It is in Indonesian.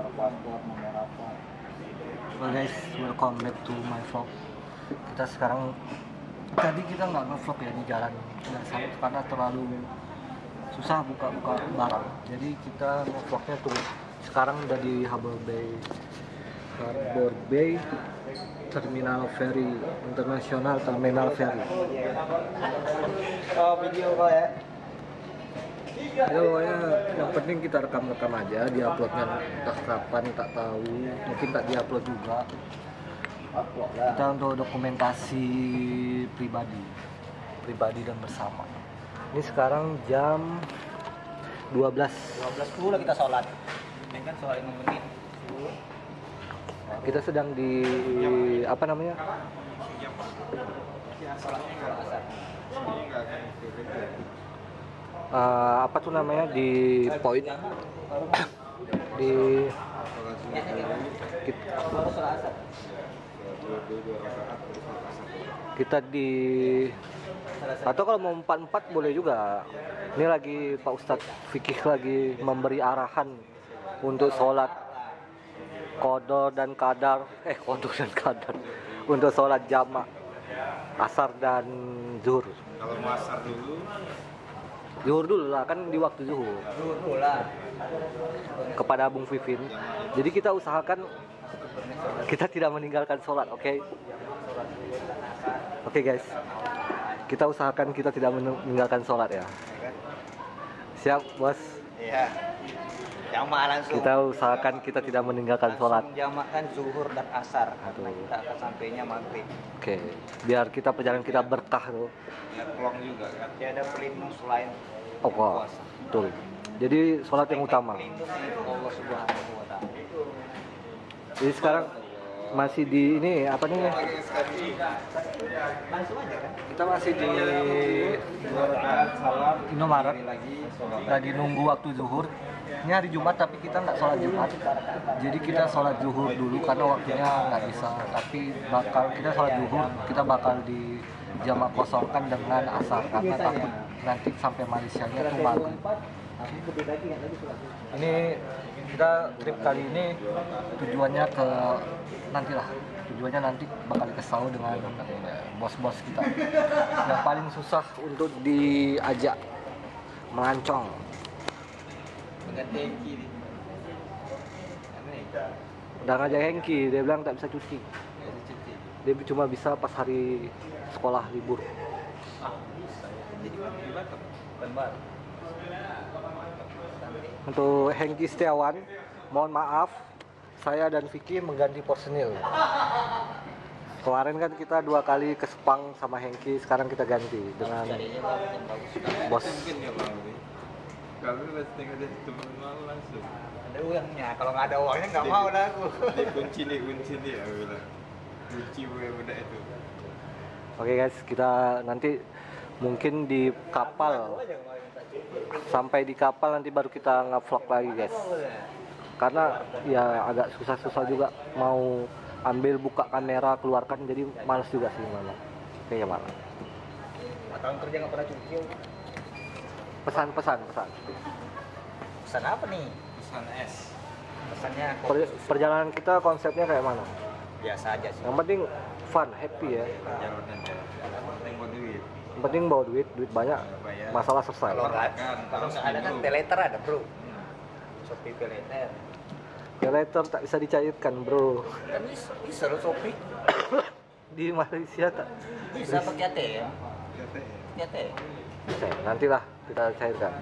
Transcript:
Well guys, welcome back to my vlog. Kita sekarang tadi kita nggak nge-vlog ya di jalan nggak sampai karena terlalu susah buka-buka barang. Jadi kita nge-vlognya tuh sekarang udah di Harbor Bay Harbor Bay Terminal Ferry Internasional Terminal Ferry. oh video kok ya Ya pokoknya yang penting kita rekam-rekam aja, diuploadnya entah kapan tak tahu, mungkin tak diupload juga. kita untuk dokumentasi pribadi pribadi dan bersama. Ini sekarang jam 12 12 dulu kita sholat. Ini kan sholat 5 menit. Kita sedang di apa namanya? Sholatnya nggak asar Eh, apa tuh namanya di point. Di kita, asar kita di atau kalau mau empat empat boleh juga. Ini lagi Pak Ustadz Fikih lagi memberi arahan untuk sholat kodor dan kadar eh kodor dan kadar untuk sholat jamak asar dan zuhur. Kalau masar dulu, zuhur dulu lah kan di waktu zuhur. Dulu lah. Kepada Bung Vivin. Jadi kita usahakan kita tidak meninggalkan sholat oke? Oke guys. Kita usahakan kita tidak meninggalkan sholat ya siap bos. Iya. Jamaah langsung kita usahakan kita tidak meninggalkan sholat. langsung jamakkan zuhur dan asar. Karena Betul. kita akan sampainya maghrib. Oke. Biar kita perjalanan kita berkah tuh ya plong juga kan. tiada pelindung selain oh puasa. betul. Jadi sholat yang utama. Allah subhanahu wa ta'ala. Jadi sekarang masih di ini apa nih kan kita masih di salam Indomaret. Lagi nunggu waktu zuhur. Ini hari Jumat tapi kita nggak sholat Jumat. Jadi kita sholat zuhur dulu karena waktunya nggak bisa. Tapi bakal kita sholat zuhur kita bakal di jamak kosongkan dengan asar. Karena takut nanti sampai Malaysia nya tuh maghrib ini kita trip kali ini tujuannya ke nantilah tujuannya nanti bakal ke Sau dengan bos-bos kita. Yang paling susah untuk diajak melancong. Udah ngajak Hengki dia bilang tak bisa cuti. Jadi dia cuma bisa pas hari sekolah libur. Jadi di Batam bukan Batam untuk Hengki Setiawan mohon maaf saya dan Vicky mengganti personil kemarin kan kita dua kali ke Sepang sama Hengki sekarang kita ganti dengan bos. Kalau langsung. ada uangnya kalau nggak ada uangnya nggak mau dah aku Dia kunci nih kunci nih aku bilang. Kunci gue budak itu. oke guys kita nanti mungkin di kapal. Sampai di kapal nanti baru kita nge-vlog lagi guys. Karena ya agak susah-susah juga mau ambil buka kamera keluarkan. Jadi males juga sih malah kayaknya malah tahun kerja nggak pernah cuti pesan-pesan pesan. Pesan apa nih? Pesan es. pesannya Per- perjalanan kita konsepnya kayak mana? Biasa aja sih. Yang penting fun happy ya. Aja. Penting mau duit. Yang penting bawa duit duit banyak Bayar. masalah selesai. Kalau nggak kalau harus nggak ada kan peleter ada bro. Shopee peleter ya later tak bisa dicairkan bro. Kan bisa bisa lo shopee. Di Malaysia tak bisa pakai ATM KTM. ATM Oke, nantilah kita cairkan